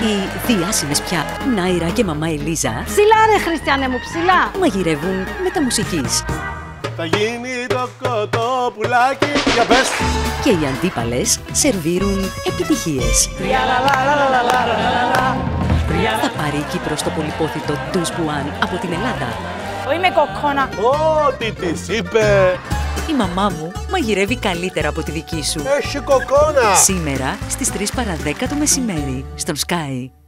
Οι διάσημες πια Νάιρα και μαμά Ελίζα Ψηλά ρε Χριστιανέ μου, ψηλά. μαγειρεύουν με τα μουσικής. Θα γίνει το κοτόπουλάκι Για πες Και οι αντίπαλες σερβίρουν επιτυχίες. Θα πάρει η Κύπρος το πολυπόθητο Ντους Μπουάν από την Ελλάδα. Είμαι κοκκόνα. Ό,τι της είπε Η μαμά μου μαγειρεύει καλύτερα από τη δική σου. Έχει κοκόνα Σήμερα στις 3 παρα 10 το μεσημέρι, στον Sky.